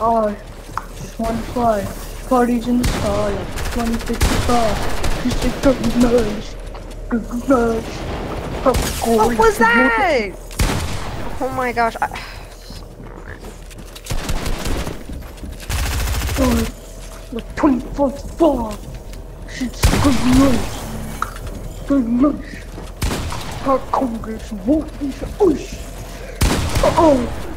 are just one fly. Parties in the sky like 2055. Just a good nudge. Good nudge. What was that? Oh my gosh. I... Like 2045. Shit's good nudge. Good nudge. Our Congress won't be